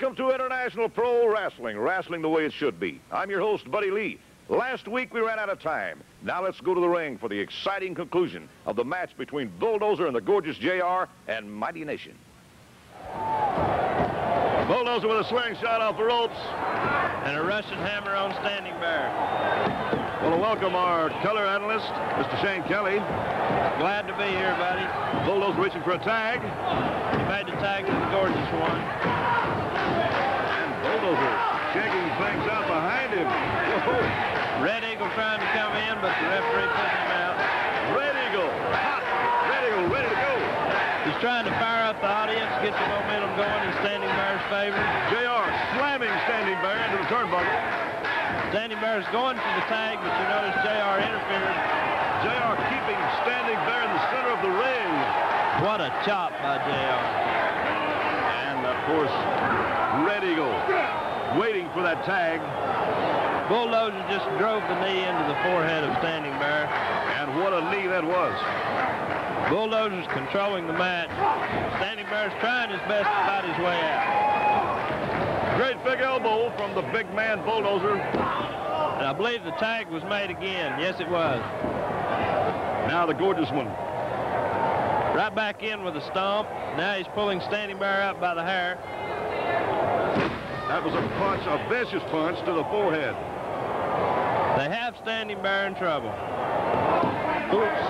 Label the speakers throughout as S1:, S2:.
S1: Welcome to International Pro Wrestling, wrestling the way it should be. I'm your host, Buddy Lee. Last week we ran out of time. Now let's go to the ring for the exciting conclusion of the match between Bulldozer and the gorgeous JR and Mighty Nation. Bulldozer with a slingshot off the ropes.
S2: And a Russian hammer on Standing Bear.
S1: To welcome our color analyst, Mr. Shane Kelly.
S2: Glad to be here, buddy.
S1: Bulldozer reaching for a tag.
S2: He made the tag to the gorgeous one.
S1: Checking things out behind him.
S2: Red Eagle trying to come in, but the referee put him out.
S1: Red Eagle, hot. Red Eagle ready to go.
S2: He's trying to fire up the audience, get the momentum going in Standing Bear's favor.
S1: JR slamming Standing Bear into the turnbuckle.
S2: Standing Bear's going for the tag, but you notice JR interfered.
S1: JR keeping Standing Bear in the center of the ring.
S2: What a chop by JR.
S1: And, of course, Red Eagle waiting for that tag.
S2: Bulldozer just drove the knee into the forehead of Standing Bear.
S1: And what a knee that was.
S2: Bulldozer's controlling the match. Standing Bear's trying his best to fight his way out.
S1: Great big elbow from the big man Bulldozer.
S2: And I believe the tag was made again. Yes, it was.
S1: Now the gorgeous one.
S2: Right back in with a stomp. Now he's pulling Standing Bear out by the hair.
S1: That was a punch, a vicious punch to the forehead.
S2: They have Standing Bear in trouble.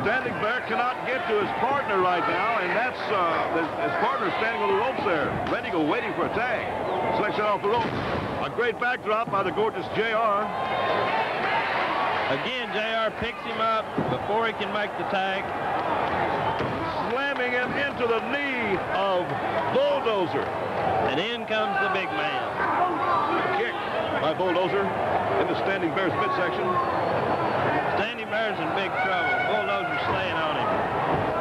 S1: Standing Bear cannot get to his partner right now, and that's uh, his, his partner standing on the ropes there. Eagle waiting for a tag. Selection off the ropes. A great backdrop by the gorgeous JR.
S2: Again, JR picks him up before he can make the tag.
S1: Slamming him into the knee of Bulldozer.
S2: And in comes the big man.
S1: Kick by Bulldozer into Standing Bear's midsection.
S2: Standing Bear's in big trouble. Bulldozer's staying on him.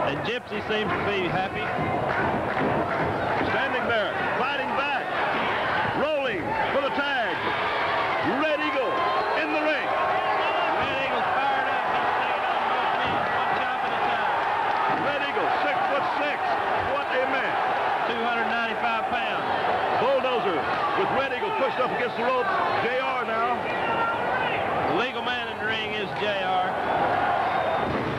S2: And Gypsy seems to be happy.
S1: Standing Bear fighting back. Rolling for the tag. Red Eagle in the ring.
S2: Red Eagle's fired up. He's taking on both men, one chop at a time.
S1: Red Eagle, six foot six. What a man.
S2: 295 pounds.
S1: Bulldozer with Red Eagle pushed up against the ropes. JR now.
S2: The legal man in the ring is JR.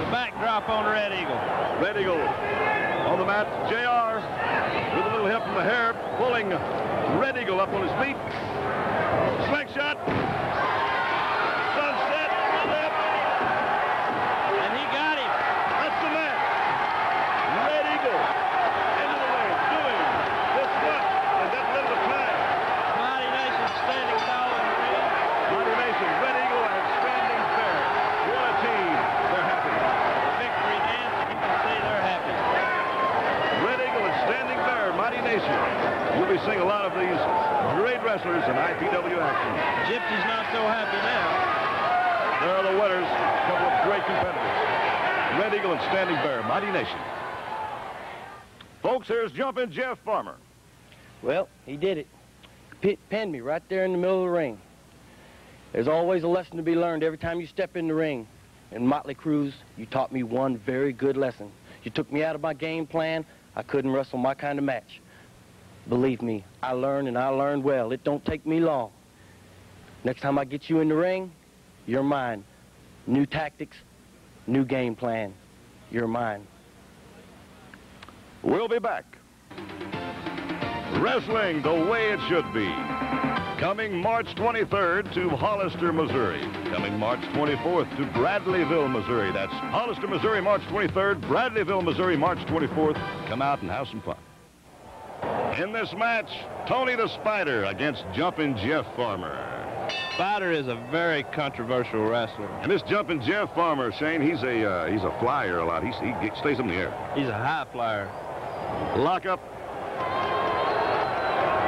S2: The backdrop on Red Eagle.
S1: Red Eagle on the mat. JR with a little help from the hair, pulling Red Eagle up on his feet. Slingshot. Sunset. Flip.
S2: And he got him.
S1: That's the match. Red Eagle into the ring, doing this what? And that little tag.
S2: Mighty Nation standing tall in the ring.
S1: Mighty Nation, Red Eagle, and Standing Bear. What a team. They're happy.
S2: Victory dance. You can see they're happy.
S1: Red Eagle and Standing Bear, Mighty Nation. You'll be seeing a lot of these great wrestlers in IPW action.
S2: Gypsy's not so happy now.
S1: There are the winners, a couple of great competitors. Red Eagle and Standing Bear, Mighty Nation. Jumpin' Jeff Farmer.
S3: Well, he did it. Pit pinned me right there in the middle of the ring. There's always a lesson to be learned every time you step in the ring. And Motley Cruz, you taught me one very good lesson. You took me out of my game plan. I couldn't wrestle my kind of match. Believe me, I learned and I learned well. It don't take me long. Next time I get you in the ring, you're mine. New tactics, new game plan. You're mine.
S1: We'll be back. Wrestling the way it should be. Coming March 23rd to Hollister, Missouri. Coming March 24th to Bradleyville, Missouri. That's Hollister, Missouri, March 23rd. Bradleyville, Missouri, March 24th. Come out and have some fun. In this match, Tony the Spider against Jumpin' Jeff Farmer.
S2: Spider is a very controversial wrestler.
S1: And this Jumpin' Jeff Farmer, Shane, he's a uh, he's a flyer a lot. He's, he stays in the air.
S2: He's a high flyer.
S1: Lock up.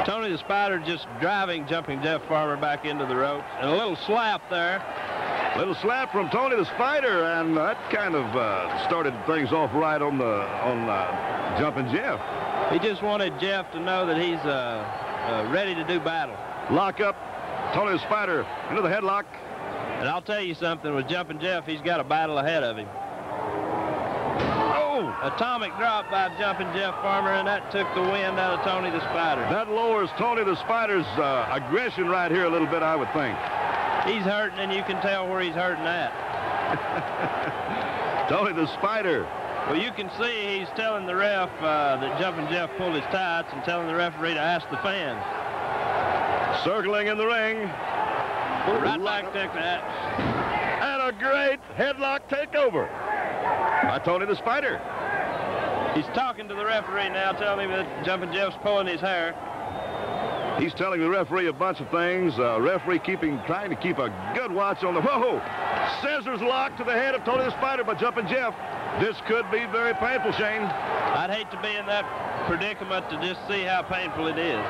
S2: Tony the Spider just driving Jumping Jeff Farmer back into the ropes. And a little slap there.
S1: Little slap from Tony the Spider, and that kind of uh, started things off right on the on uh, Jumpin' Jeff.
S2: He just wanted Jeff to know that he's uh, uh, ready to do battle.
S1: Lock up. Tony the Spider into the headlock.
S2: And I'll tell you something, with Jumping Jeff, he's got a battle ahead of him. Atomic drop by Jumping Jeff Farmer, and that took the wind out of Tony the Spider.
S1: That lowers Tony the Spider's uh, aggression right here a little bit, I would think.
S2: He's hurting, and you can tell where he's hurting at.
S1: Tony the Spider.
S2: Well, you can see he's telling the ref uh, that Jumping Jeff pulled his tights and telling the referee to ask the fans.
S1: Circling in the ring.
S2: Right back to that.
S1: And a great headlock takeover by Tony the Spider.
S2: He's talking to the referee now, telling him that Jumping Jeff's pulling his hair.
S1: He's telling the referee a bunch of things. Uh, referee keeping, trying to keep a good watch on the. Whoa! Scissors lock to the head of Tony the Spider by Jumping Jeff. This could be very painful, Shane.
S2: I'd hate to be in that predicament to just see how painful it is.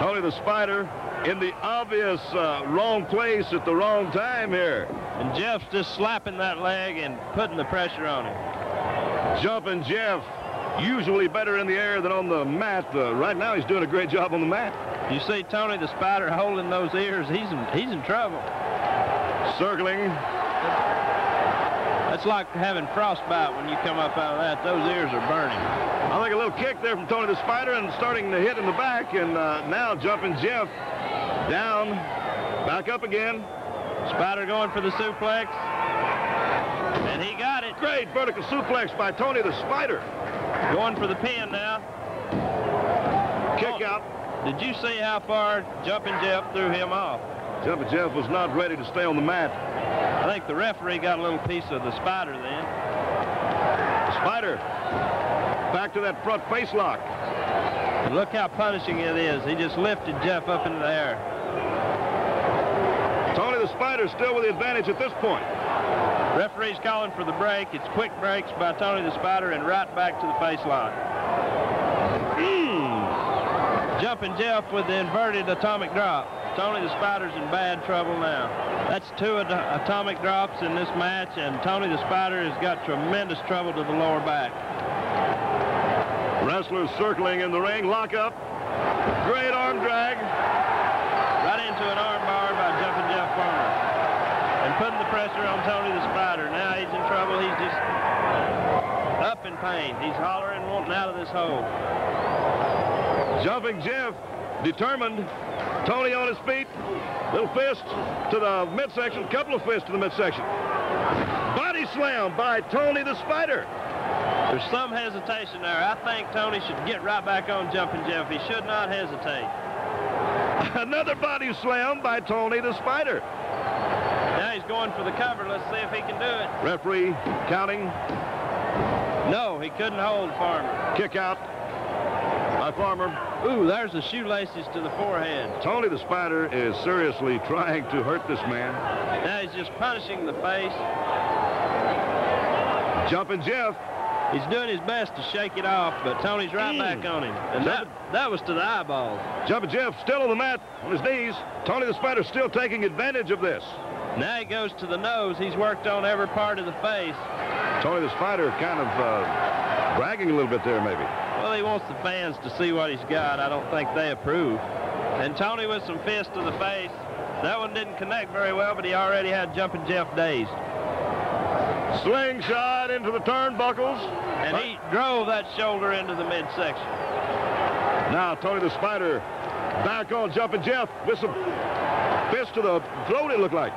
S1: Tony the Spider in the obvious uh, wrong place at the wrong time here.
S2: And Jeff's just slapping that leg and putting the pressure on him.
S1: Jumping Jeff, usually better in the air than on the mat. Uh, right now, he's doing a great job on the mat.
S2: You see Tony the Spider holding those ears. He's in, he's in trouble.
S1: Circling.
S2: That's like having frostbite when you come up out of that. Those ears are burning.
S1: I think a little kick there from Tony the Spider and starting to hit in the back. And uh, now Jumping Jeff down, back up again.
S2: Spider going for the suplex. And he got it.
S1: Great vertical suplex by Tony the Spider.
S2: Going for the pin now.
S1: Kick out.
S2: Did you see how far Jumping Jeff threw him off?
S1: Jumping Jeff was not ready to stay on the mat.
S2: I think the referee got a little piece of the Spider then.
S1: Spider back to that front face lock.
S2: And look how punishing it is. He just lifted Jeff up into the air.
S1: Tony the Spider still with the advantage at this point.
S2: Referee's calling for the break. It's quick breaks by Tony the Spider and right back to the face.
S1: Mm.
S2: Jumping Jeff with the inverted atomic drop. Tony the Spider's in bad trouble now. That's two atomic drops in this match, and Tony the Spider has got tremendous trouble to the lower back.
S1: Wrestlers circling in the ring, lock up. Great arm drag.
S2: Right into an arm bar by Jumping Jeff Farmer. And putting the pressure on Tony the Spider. Now he's in trouble. He's just up in pain. He's hollering, wanting out of this hole.
S1: Jumping Jeff, determined. Tony on his feet. Little fist to the midsection. Couple of fists to the midsection. Body slam by Tony the Spider.
S2: There's some hesitation there. I think Tony should get right back on Jumping Jeff. He should not hesitate.
S1: Another body slam by Tony the Spider.
S2: Going for the cover. Let's see if he can do it.
S1: Referee counting.
S2: No, he couldn't hold Farmer.
S1: Kick out by Farmer.
S2: Ooh, there's the shoelaces to the forehead.
S1: Tony the Spider is seriously trying to hurt this man.
S2: Now he's just punishing the face.
S1: Jumping Jeff.
S2: He's doing his best to shake it off, but Tony's right mm. back on him. And that, that was to the eyeballs.
S1: Jumping Jeff still on the mat on his knees. Tony the Spider still taking advantage of this.
S2: Now he goes to the nose. He's worked on every part of the face.
S1: Tony the Spider kind of uh, bragging a little bit there, maybe.
S2: Well, he wants the fans to see what he's got. I don't think they approve. And Tony with some fists to the face. That one didn't connect very well, but he already had Jumping Jeff dazed.
S1: Slingshot into the turnbuckles.
S2: And he drove that shoulder into the midsection.
S1: Now Tony the Spider back on Jumping Jeff with some fist to the throat, it looked like.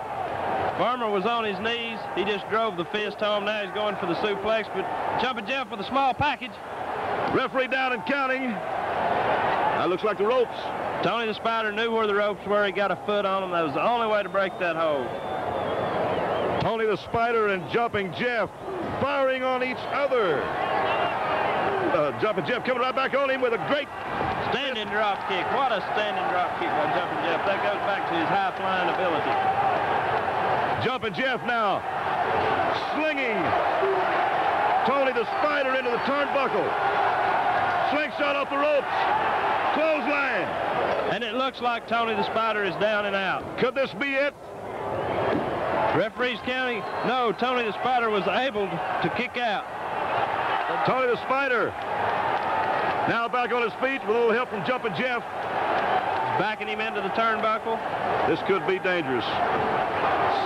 S2: Farmer was on his knees. He just drove the fist home. Now he's going for the suplex, but Jumping Jeff with a small package.
S1: Referee down and counting. That looks like the ropes.
S2: Tony the Spider knew where the ropes were. He got a foot on them. That was the only way to break that hold.
S1: Tony the Spider and Jumping Jeff firing on each other. Uh, Jumping Jeff coming right back on him with a great
S2: standing drop kick. What a standing drop kick by Jumping Jeff. That goes back to his high flying ability.
S1: Jumping Jeff now slinging Tony the Spider into the turnbuckle. Slingshot off the ropes. Clothesline.
S2: And it looks like Tony the Spider is down and out.
S1: Could this be it?
S2: Referees counting. No, Tony the Spider was able to kick out.
S1: Tony the Spider now back on his feet with a little help from Jumping Jeff.
S2: backing him into the turnbuckle.
S1: This could be dangerous.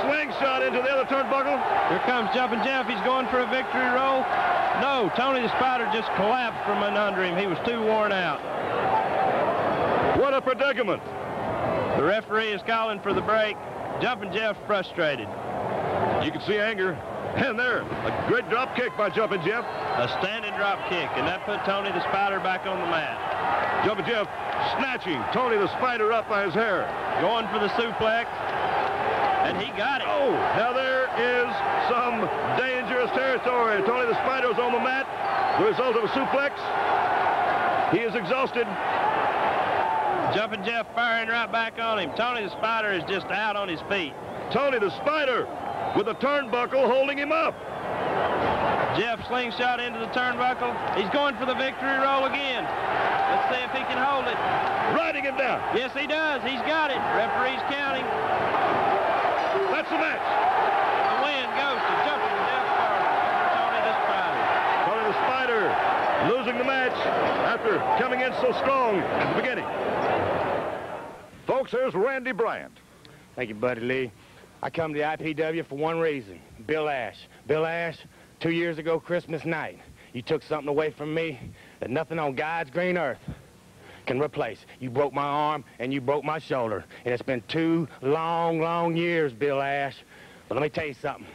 S1: Slingshot into the other turnbuckle.
S2: Here comes Jumping Jeff. He's going for a victory roll. No, Tony the Spider just collapsed from under him. He was too worn out.
S1: What a predicament.
S2: The referee is calling for the break. Jumping Jeff frustrated.
S1: You can see anger. And there, a great drop kick by Jumping Jeff.
S2: A standing drop kick, and that put Tony the Spider back on the mat.
S1: Jumping Jeff snatching Tony the Spider up by his hair.
S2: Going for the suplex, and he got it.
S1: Oh, now there is some dangerous territory. Tony the Spider is on the mat. The result of a suplex. He is exhausted.
S2: Jumping Jeff firing right back on him. Tony the Spider is just out on his feet.
S1: Tony the Spider with a turnbuckle holding him up.
S2: Jeff slingshot into the turnbuckle. He's going for the victory roll again. Let's see if he can hold it.
S1: Riding him down.
S2: Yes, he does. He's got it. Referee's counting.
S1: That's the match.
S2: The win goes to Jumping Jeff Carter over Tony the Spider.
S1: Tony the Spider losing the match after coming in so strong at the beginning. Folks, here's Randy Bryant.
S4: Thank you, Buddy Lee. I come to the IPW for one reason. Bill Ash. Bill Ash, two years ago Christmas night, you took something away from me that nothing on God's green earth can replace. You broke my arm and you broke my shoulder. And it's been two long, long years, Bill Ash. But let me tell you something.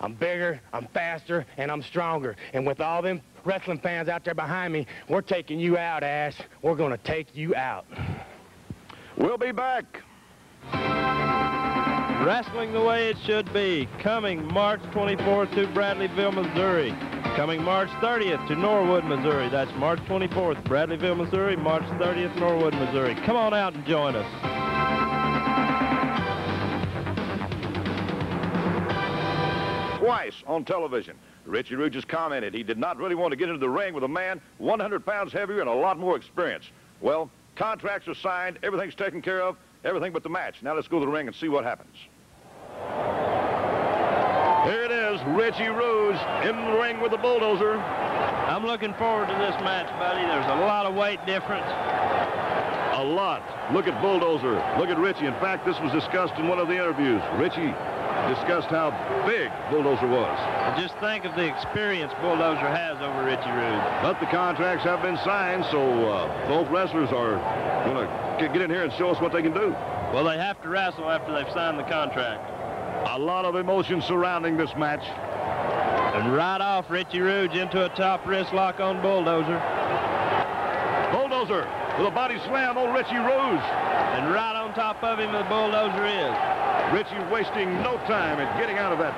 S4: I'm bigger, I'm faster, and I'm stronger. And with all them wrestling fans out there behind me, we're taking you out, Ash. We're going to take you out.
S1: We'll be back.
S2: Wrestling the way it should be. Coming March 24th to Bradleyville, Missouri. Coming March 30th to Norwood, Missouri. That's March 24th, Bradleyville, Missouri. March 30th, Norwood, Missouri. Come on out and join us.
S1: Twice on television. Richie Rouge just commented he did not really want to get into the ring with a man 100 pounds heavier and a lot more experience. Well, contracts are signed, everything's taken care of, everything but the match. Now let's go to the ring and see what happens. Is, Richie Rouge in the ring with the bulldozer.
S2: I'm looking forward to this match, buddy. There's a lot of weight difference.
S1: A lot. Look at Bulldozer. Look at Richie. In fact, this was discussed in one of the interviews. Richie discussed how big Bulldozer was.
S2: Just think of the experience Bulldozer has over Richie Rouge.
S1: But the contracts have been signed, so uh, both wrestlers are going to get in here and show us what they can do.
S2: Well, they have to wrestle after they've signed the contract.
S1: A lot of emotion surrounding this match.
S2: And right off, Richie Rouge into a top wrist lock on Bulldozer.
S1: Bulldozer with a body slam on Richie Rouge.
S2: And right on top of him, the Bulldozer is.
S1: Richie wasting no time at getting out of that.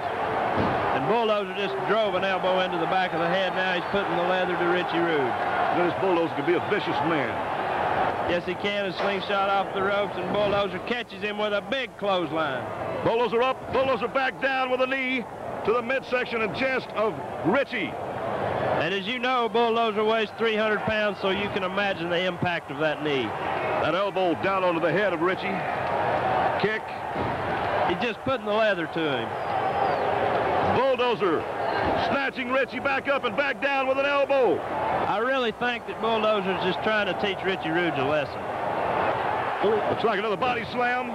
S2: And Bulldozer just drove an elbow into the back of the head. Now he's putting the leather to Richie Rouge.
S1: This Bulldozer could be a vicious man.
S2: Yes, he can. A slingshot off the ropes, and Bulldozer catches him with a big clothesline.
S1: Bulldozer up, Bulldozer back down with a knee to the midsection and chest of Richie.
S2: And as you know, Bulldozer weighs 300 pounds, so you can imagine the impact of that knee.
S1: That elbow down onto the head of Richie. Kick.
S2: He's just putting the leather to him.
S1: Bulldozer snatching Richie back up and back down with an elbow.
S2: I really think that Bulldozer's just trying to teach Richie Rouge a lesson.
S1: Looks like another body slam.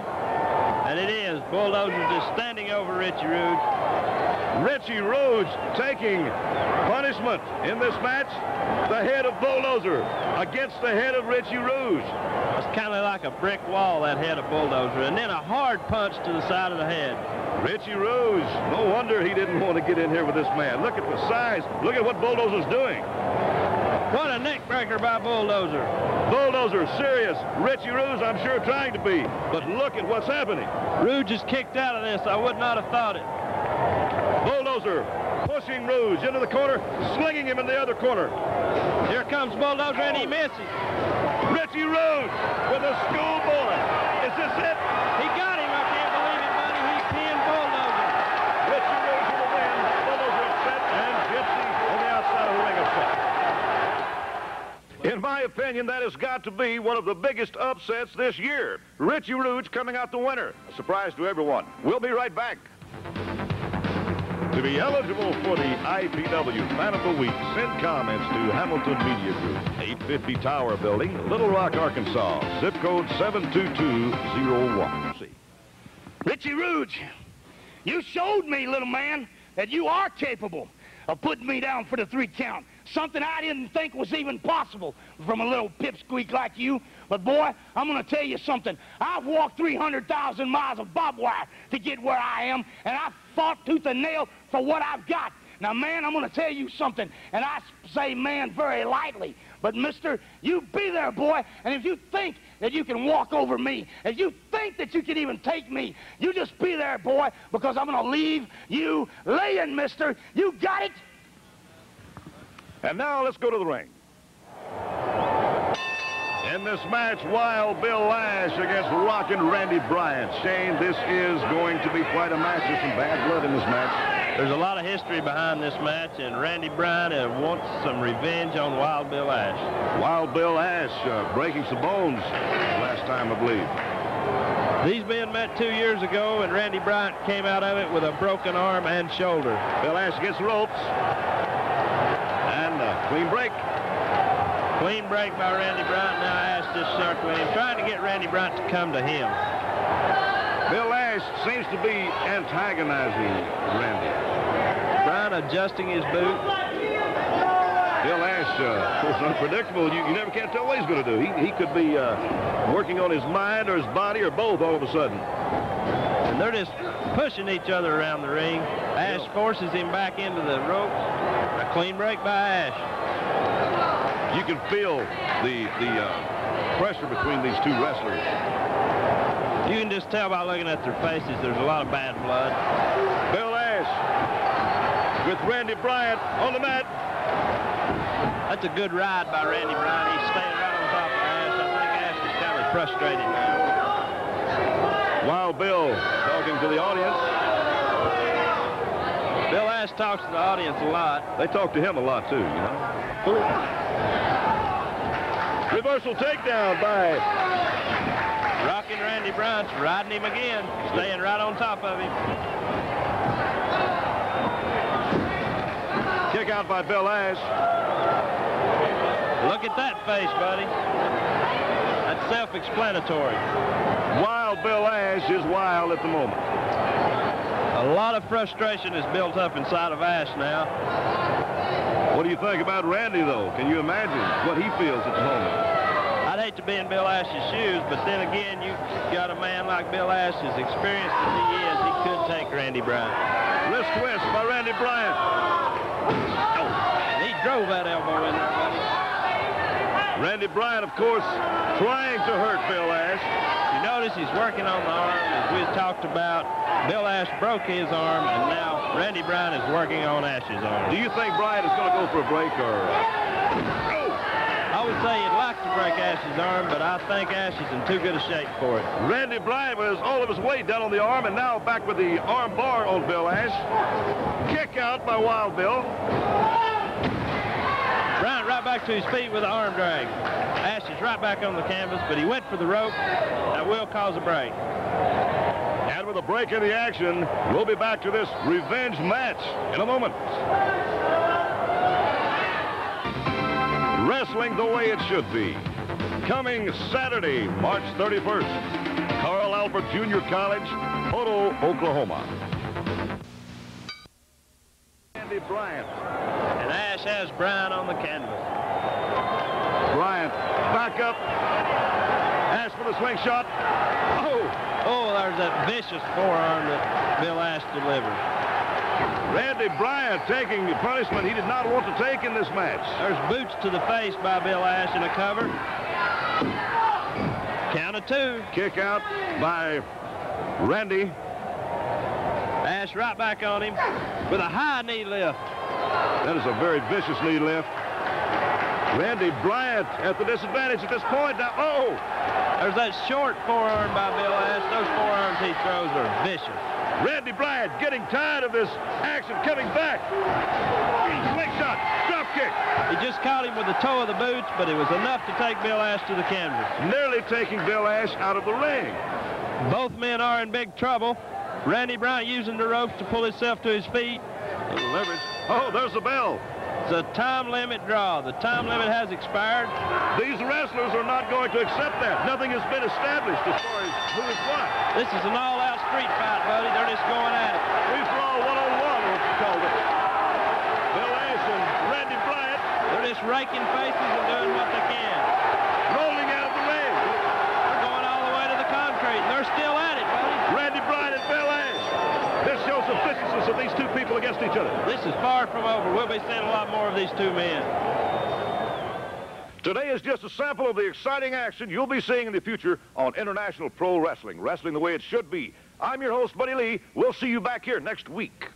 S2: And it is. Bulldozer's just standing over Richie Rouge.
S1: Richie Rouge taking punishment in this match. The head of Bulldozer against the head of Richie Rouge.
S2: It's kind of like a brick wall, that head of Bulldozer. And then a hard punch to the side of the head.
S1: Richie Rouge, no wonder he didn't want to get in here with this man. Look at the size. Look at what Bulldozer's doing.
S2: What a neckbreaker by Bulldozer.
S1: Bulldozer, serious. Richie Rouge, I'm sure, trying to be. But look at what's happening.
S2: Rouge just kicked out of this. I would not have thought it.
S1: Bulldozer pushing Rouge into the corner, slinging him in the other corner.
S2: Here comes Bulldozer, and he misses.
S1: Richie Rouge with a schoolboy. Is this it?
S2: He got him. I can't believe it, buddy. He pinned Bulldozer.
S1: Richie Rouge with a win. Bulldozer upset, and Gypsy on the outside of the ring upset. In my opinion, that has got to be one of the biggest upsets this year. Richie Rouge coming out the winner. A surprise to everyone. We'll be right back. To be eligible for the IPW Fan of the Week, send comments to Hamilton Media Group, 850 Tower Building, Little Rock, Arkansas, zip code 72201.
S5: Richie Rouge, you showed me, little man, that you are capable of putting me down for the three count. Something I didn't think was even possible from a little pipsqueak like you. But boy, I'm going to tell you something. I've walked 300,000 miles of barbed wire to get where I am, and I've fought tooth and nail for what I've got. Now, man, I'm going to tell you something, and I say man very lightly. But, mister, you be there, boy, and if you think that you can walk over me, if you think that you can even take me, you just be there, boy, because I'm going to leave you laying, mister. You got it?
S1: And now let's go to the ring. In this match, Wild Bill Ash against Rockin' Randy Bryant. Shane, this is going to be quite a match. There's some bad blood in this match.
S2: There's a lot of history behind this match, and Randy Bryant wants some revenge on Wild Bill Ash.
S1: Wild Bill Ash uh, breaking some bones last time, I believe.
S2: These men met two years ago, and Randy Bryant came out of it with a broken arm and shoulder.
S1: Bill Ash gets ropes. Clean break.
S2: Clean break by Randy Bryant. Now Ash just circling him, trying to get Randy Bryant to come to him.
S1: Bill Ash seems to be antagonizing Randy.
S2: Bryant adjusting his boot.
S1: Bill Ash, uh, is unpredictable. You, you never can't tell what he's going to do. He, he could be uh, working on his mind or his body or both all of a sudden.
S2: And they're just pushing each other around the ring. Ash forces him back into the ropes. A clean break by Ash.
S1: You can feel the the uh, pressure between these two wrestlers.
S2: You can just tell by looking at their faces there's a lot of bad blood.
S1: Bill Ash with Randy Bryant on the mat.
S2: That's a good ride by Randy Bryant. He's staying right on top of Ash. I think Ash is kind of frustrated now.
S1: Wild Bill talking to the audience.
S2: Bill Ash talks to the audience a lot.
S1: They talk to him a lot too, you know. Reversal takedown by
S2: Rocking Randy Bryant's riding him again, staying right on top of him.
S1: kick out by Bill Ash.
S2: Look at that face, buddy. That's self-explanatory.
S1: Wild Bill Ash is wild at the moment.
S2: A lot of frustration is built up inside of Ash now.
S1: What do you think about Randy, though? Can you imagine what he feels at the moment?
S2: To be in Bill Ash's shoes, but then again, you've got a man like Bill Ash, as experienced as he is, he could take Randy Bryant.
S1: Wrist twist by Randy Bryant.
S2: Oh, he drove that elbow in there, buddy.
S1: Randy Bryant, of course, trying to hurt Bill Ash.
S2: You notice he's working on the arm, as we talked about. Bill Ash broke his arm, and now Randy Bryant is working on Ash's arm.
S1: Do you think Bryant is going to go for a break or?
S2: I say he'd like to break Ash's arm, but I think Ash is in too good a shape for it.
S1: Randy Bryant was all of his weight down on the arm, and now back with the arm bar on Bill Ash. Kick out by Wild Bill.
S2: Bryant right back to his feet with the arm drag. Ash is right back on the canvas, but he went for the rope. That will cause a break.
S1: And with a break in the action, we'll be back to this revenge match in a moment. Wrestling the way it should be. Coming Saturday, March 31st, Carl Albert Junior College, Poteau, Oklahoma. Andy Bryant.
S2: And Ash has Bryant on the canvas.
S1: Bryant back up. Ash for the slingshot. Oh!
S2: Oh, there's that vicious forearm that Bill Ash delivered.
S1: Randy Bryant taking the punishment he did not want to take in this match.
S2: There's boots to the face by Bill Ash in a cover. Count of two.
S1: Kick out by Randy.
S2: Ash right back on him with a high knee lift.
S1: That is a very vicious knee lift. Randy Bryant at the disadvantage at this point. Now, oh!
S2: There's that short forearm by Bill Ash. Those forearms he throws are vicious.
S1: Randy Bryant getting tired of this action, coming back. Slingshot, drop kick.
S2: He just caught him with the toe of the boots, but it was enough to take Bill Ash to the canvas.
S1: Nearly taking Bill Ash out of the ring.
S2: Both men are in big trouble. Randy Bryant using the ropes to pull himself to his feet. Little leverage.
S1: Oh, there's the bell.
S2: It's a time limit draw. The time limit has expired.
S1: These wrestlers are not going to accept that. Nothing has been established as far as who is what.
S2: This is an all-out street fight, buddy. They're going at it.
S1: Free for all one-on-one, what you called it. Bill Ash and Randy Bryant
S2: They're just raking faces and doing what they can.
S1: rolling out of the ring.
S2: They're going all the way to the concrete, and they're still at it, buddy.
S1: Randy Bryant and Bill Ash. This shows the viciousness of these two people against each other.
S2: This is far from over. We'll be seeing a lot more of these two men.
S1: Today is just a sample of the exciting action you'll be seeing in the future on International Pro Wrestling. Wrestling the way it should be. I'm your host, Buddy Lee. We'll see you back here next week.